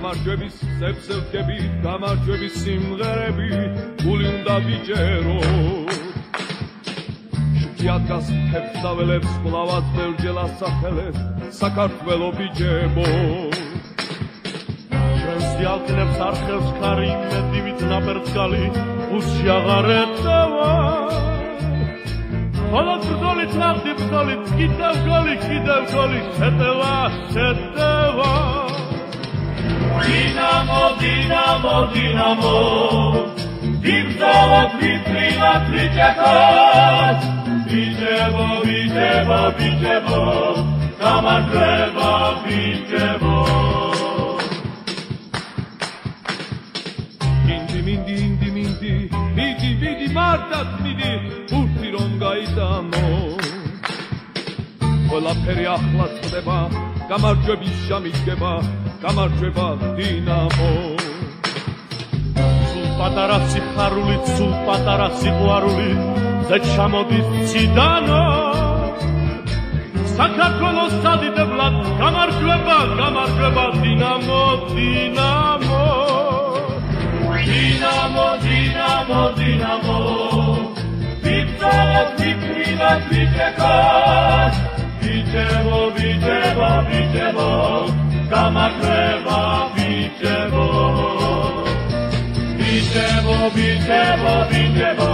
გამარჯვების სეფსევკები გამარჯვების სიმღერები გული უნდა ვიჯერო. ჯიადას თებსაველებს ყლავად ბევრჯერ ასახელებს საქართველო ბიჯებო ჩვენს იალკნებს არხევს ხარი მედივით ნაბერძგალი უსში აღარ ეწევა. ხოლო ბრძოლით ნახდი ბრძოლით კიდევ გოლი კიდევ გოლი შეტევა შეტევა დინამო დინამო დინამო დიბრძოლა ფიფრინა ფიჭეკოს ბიჭებო ბიჭებო ბიჭებო გამარჯვება ბიჭებო მინდი მინდი მინდი მინდი მიდი მიდი მარტად მიდი უთი რომ გაიტამო ყველაფერი ახლა ხდება გამარჯვების ჟამი ხდება გამარჯვება დინამო. სულ პატარა სიხარული სულ პატარა სიყვარული და ჩამოდის ციდანო საქართველოს სადიდებლად გამარჯვება გამარჯვება დინამო დინამო. დინამო დინამო დინამო. ვიწალოთ ვიფრინოთ kama treba, bit ćemo. Bit ćemo, bit ćemo, bit ćemo,